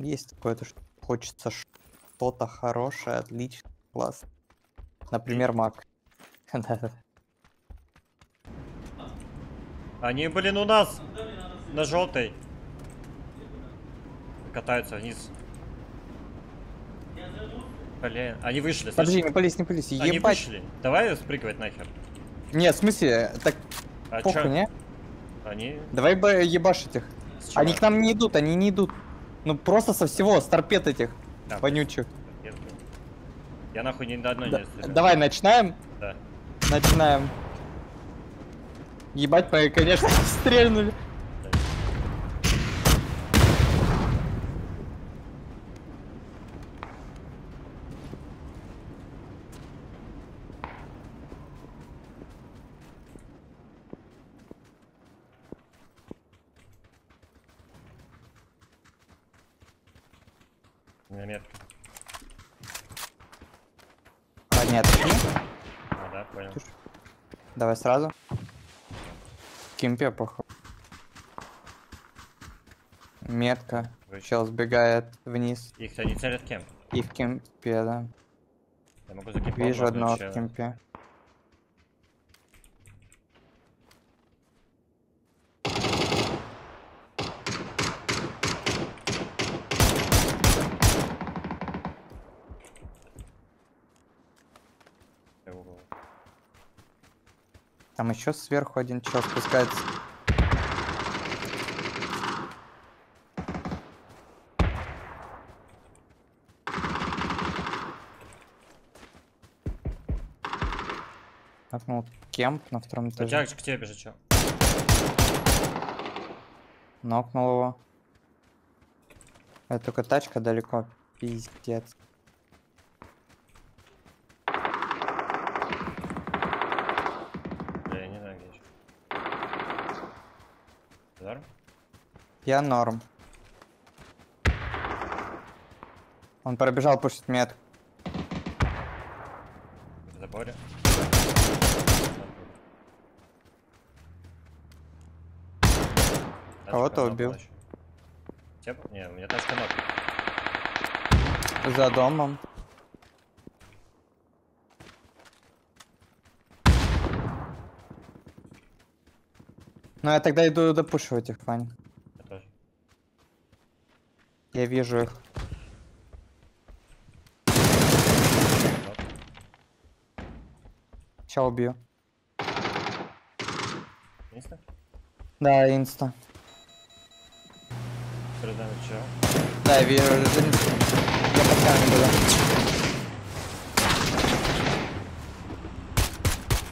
Есть такое-то, что хочется что-то хорошее, отлично, класс. Например, маг. Они, блин, у нас на желтой. Катаются вниз. Блин, они вышли. Подожди, не пались, не пались. Они Ебать. вышли. Давай спрыгивать нахер. Нет, в смысле, так А похуй, чё? не? Они... Давай ебашить их. Они к нам не идут, они не идут. Ну просто со всего, с торпед этих Да, вонючих. Я, нахуй ни до одной Да- не. Давай, начинаем? Да. Начинаем. Ебать, мы, конечно, стрельнули. У меня метка. А, нет, не? А, да, понял. Давай сразу. В кемпе, похуй. Метка. Вы- Чел сбегает вниз. Их они целят кем? И в кемпе, да. Я могу за Вижу одного в кемпе. Я в угол. Там еще сверху один чел спускается. Нокнул кемп на втором этаже. Джак, к тебе бежит, чё? Нокнул его. Это только тачка далеко. Пиздец. Я норм. Он пробежал пушить мет. В заборе. Кого-то убил. Тебя? Не, у меня тачка ног. За домом. Ну я тогда иду допушивать их, Вань. Я вижу их. Сейчас убью. Инста? Да, инста. Передаем чё? Да, я вижу. Я пока не буду.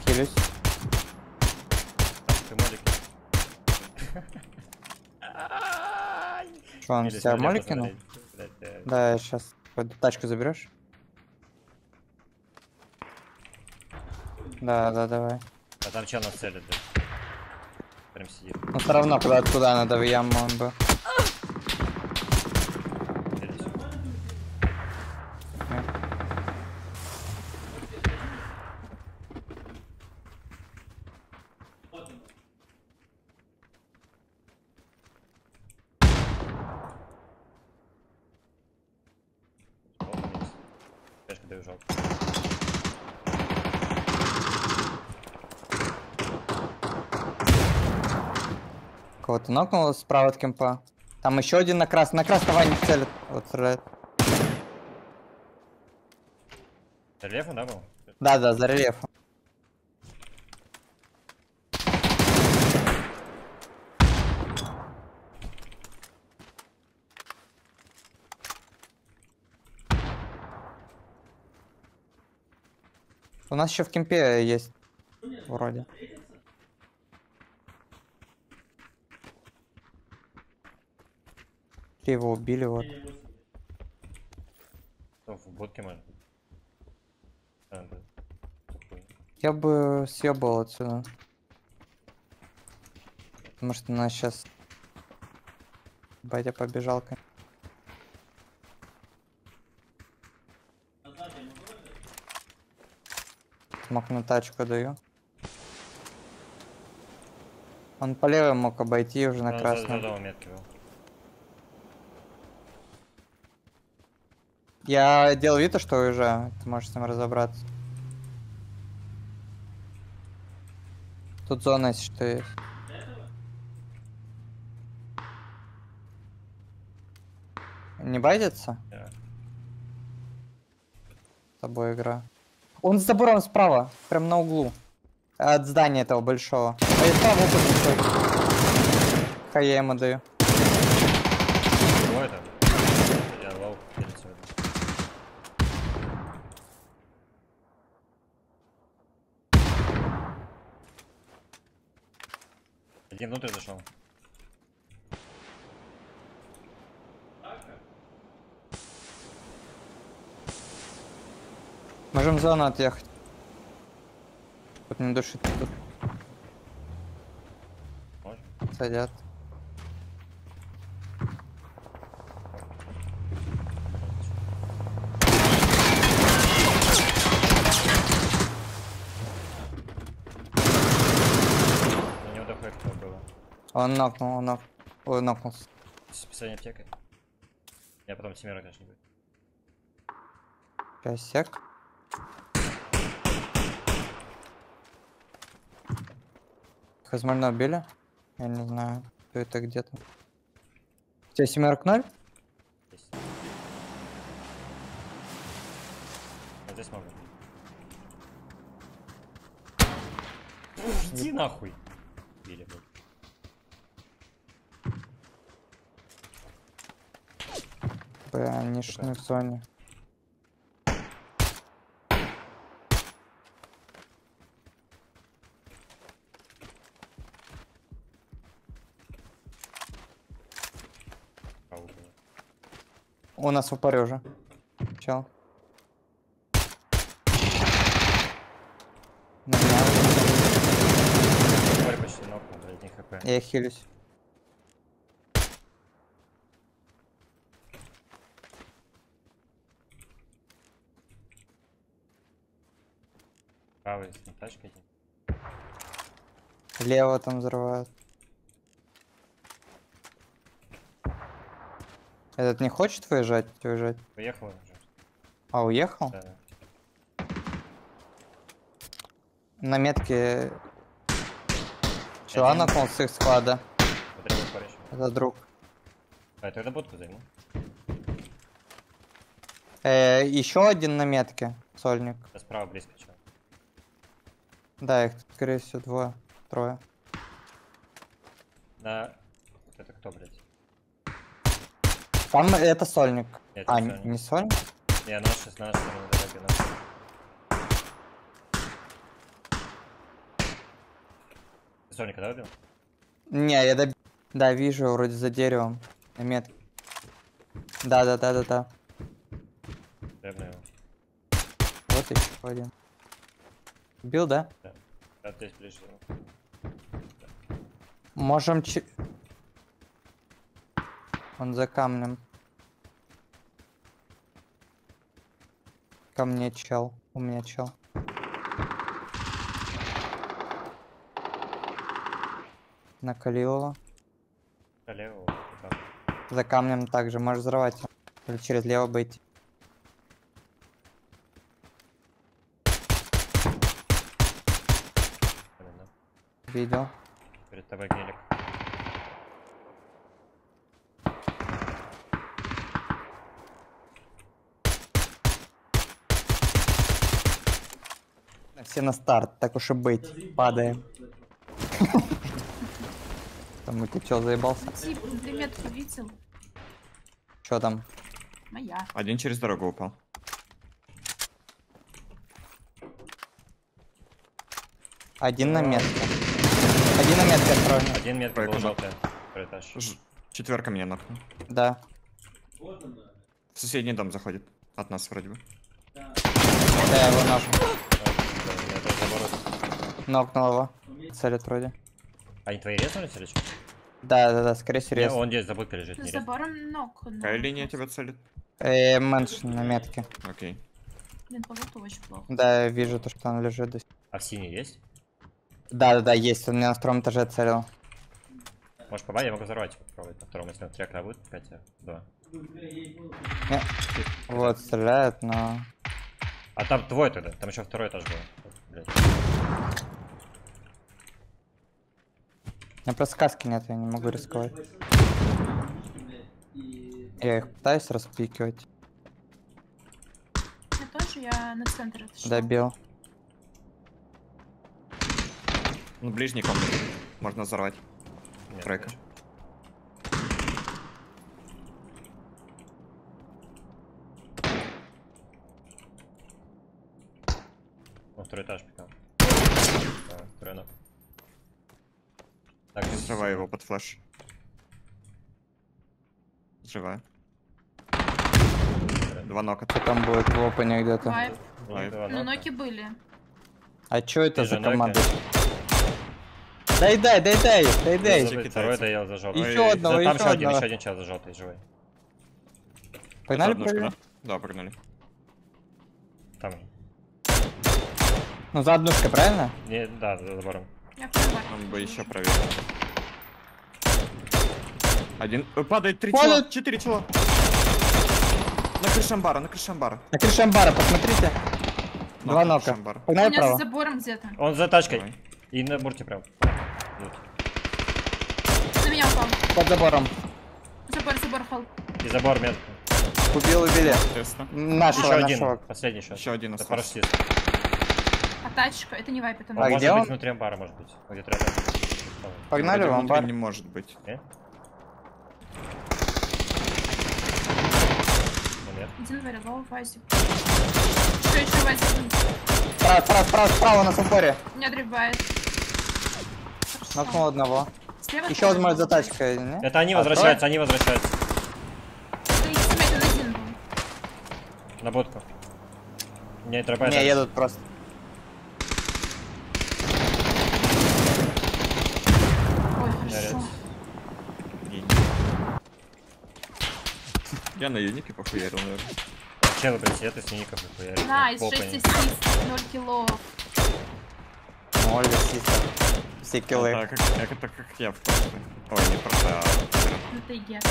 Хилюсь. Так, ты молики. Что, он тебя молик кинул? Да, сейчас. Тачку заберешь? Да, да, давай. А там чел нас целит. Прям сидит. Но все равно, куда туда надо в яму он бы. Жалко. Кого-то нокнул справа от кемпа. Там еще один на крас. На красного не целит. Вот стреляет. Рельефом, да, был? Да, да, за рельефом. У нас еще в кемпе есть. Вроде. Ты его убили, вот. В будке, может? А, да. Я бы съебал отсюда. Потому что нас сейчас... Батя побежал. ка- Мог на тачку даю. Он по левой мог обойти уже на Ну, красную. Метки был. Я делал вид, что уезжаю. Ты можешь с ним разобраться. Тут зона, если что есть. Не байдится? Да. С тобой игра. Он с забором справа, прям на углу. От здания этого большого. А я справа опыт Ха, я ему даю. Чего это? Я сегодня. Один внутрь зашел. Можем в зону отъехать. Тут не душит, тут Можем? садят. Он нокнул, он нок... Ой, нокнулся. С списания аптекой. Я потом семерок конечно не будет. Сейчас сек. Возможно, убили? Я не знаю, кто это где-то. У тебя семерок ноль? Здесь можно. Иди нахуй. Били, блядь. Бля, они ж не в зоне. А, вот они. У нас в упоре уже. Чел. Нормально. Почти хп. Я хилюсь. Правый с тачкой. Лево там взрывают. Этот не хочет выезжать? Уезжать? Поехал уже. А, уехал? Да, да. На метке... Один. нокнул с их склада. Это друг. А, тогда будку займу. Э, еще один на метке, сольник. Я справа близко, чё. Да, их, тут, скорее всего, двое, трое. Да. Это кто, блядь? Там это сольник. Нет, а, не, сольник. не сольник? Я наш, с нашей стороны дороги, наш. Ты Соника, да, убил? Не, я доб... Да, вижу, вроде за деревом. На метке. Да, да, да, да, да. Древно его. Вот еще один. Убил, да? А здесь ближе. Можем че... Он за камнем. Ко мне чел. У меня чел. Накалил его. Налево. За камнем также можешь взорвать. Или через лево быть. Видел. Перед тобой гелик. Все на старт, так уж и быть. Падаем. Там ты чел заебался? Тип, ты метку видел? Че там? Моя. Один через дорогу упал. Один на метке. Один на метке осторожно. Один метр Проект был желтый. Четверка меня нокнул. Да. В соседний дом заходит. От нас вроде бы. Да, я его нокнул. У меня тоже наоборот. Нокнул его. Целит вроде. Они твои резнулись или что? Да, да, да, скорее всего. Не, рез. он здесь. Ты Не с рез. забором ног. Какая линия тебя целит? Э, меньше на метке. Окей. Блин, по желту очень плохо. Да, я вижу то, что он лежит. здесь. А в синий есть? Да, да, да, есть. Он меня на втором этаже целил. Можешь побавить, я могу взорвать попробовать. На втором, если он три окна будет, 5, 2. Не. Вот, стреляет, но... А там твой тогда, там еще второй этаж был. Блядь. У меня просто каски нет, я не могу рисковать. Я их пытаюсь распикивать. Я тоже, я на центр отошла. Добил. Ну, ближний комнате. Можно взорвать. Нет, Трек. короче. Второй этаж пикал. А, второй ног. Так, Взрываю его под флеш. Взрываю. Два нока. Что там будет в опене где-то? Вайп. Ну, ноки были. А чё это Ты за команда? Дай, дай, дай, дай, дай, дай. Второй доел за желтый. Еще Ой, одного, Да, там еще одного. еще один час за желтый, живой. Погнали проверим? да? Да, погнали. Там. Ну, за однушкой, правильно? Не, да, за забором. Я понимаю. Нам бы еще проверить. Один. э, Падает три Падает. тела. Четыре тела. На крыше амбара, на крыше амбара. На крыше амбара, посмотрите. На Два нока. Погнали меня за право. забором где-то. Он за тачкой. Давай. И на бурте прям. Вот. На меня упал. Под забором. Забор, забор, хал. И забор метко. Убил, убили. Тесно. Нашего, Еще один. нашего. Последний еще. Еще один Это остался. парашютист. Тачка, это не вайп, это А может где быть он? внутри амбара, может быть. Где-то рядом. Погнали Вроде в внутри амбар. Не может быть. Не? Ну, нет. Один вырывал вазик. Что еще вазик? Справа, справа, справа, справа на супоре. Меня дребает. Нокнул одного. Слева Еще один может за тачкой, не? Это они А, возвращаются, они возвращаются. Ты их заметил, один был. На будку. Не, дробай. Не, едут просто. Ой, хорошо. Гений. Я на юнике похуярил, наверное. Блядь, сидят и с ников нихуя. Найс, Попа 6 не. ассист, 0 киллов. Ноль ассистов. Все киллы. Это как, это как я в прошлой. Ой, не просто, а. Ну ты гет.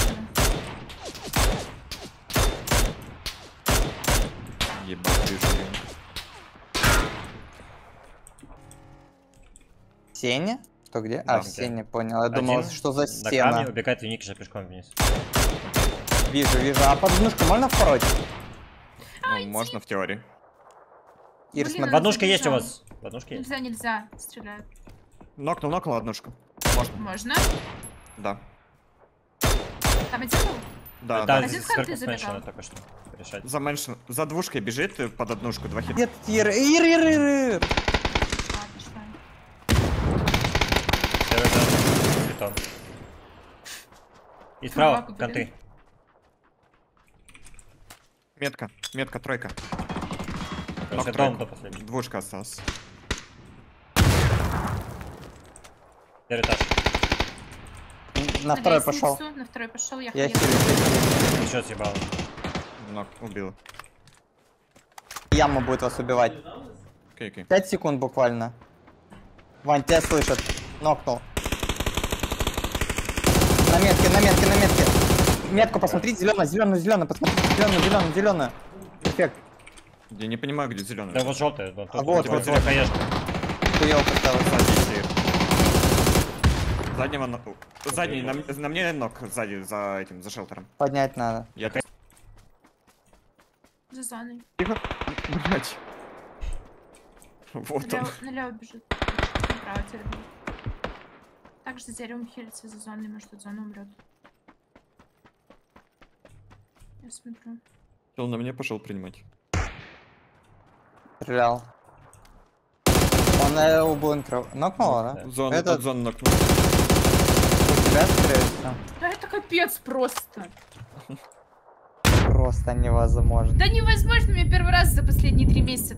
Ебать, вижу юник. Сеня? Что где? А, Да. Сеня, понял. Я Один думал, что за На стена. камне убегает и же пешком вниз. Вижу, вижу. А подножку можно впороть? Ну, можно в теории. Ир, Блин. Подножка есть у вас? Подножка есть? Нельзя, нельзя. Стреляют. Нокнул, нокнул однушку. Можно. Можно? Да. Там один был? Да, Да, да. Один сверху забегал. только что. Решать. За меньше, за двушкой бежит э, под однушку, два хита. Нет, Ир, Ир, Ир, Ир, Ир. А. Цветом. И справа, конты. Метка, метка, тройка. Нок. Двушка осталась. Первый этаж. На второй пошел. На второй пошел, я Я хилю. Еще съебал. Нок, убил. Яма будет вас убивать. Окей, окей. 5 секунд буквально. Вань, тебя слышат. Нокнул. На метке, на метке, на метке. Метку посмотрите, зеленая, зеленая, зеленая, посмотрите, зеленая, зеленая, зеленая. Эффект. Я не понимаю, где зеленый. Да вот желтый. Вот, А вот, вот, вот. хаешка. Хуёвка осталась. Заднего но- Задний, на, на мне ног сзади, за этим, за шелтером. Поднять надо. Я За зоной. Тихо. Блять. Вот он. Налево, налево бежит. Направо теперь. Также за деревом хилится за зоной, может от зоны умрет. Я смотрю. Он на мне пошел принимать. Стрелял. Он э, у бункера. Нокнула, да? Да. Зон, Этот- от зоны нокнул. Скорее всего. Да это капец просто. Просто невозможно. Да невозможно, мне первый раз за последние три месяца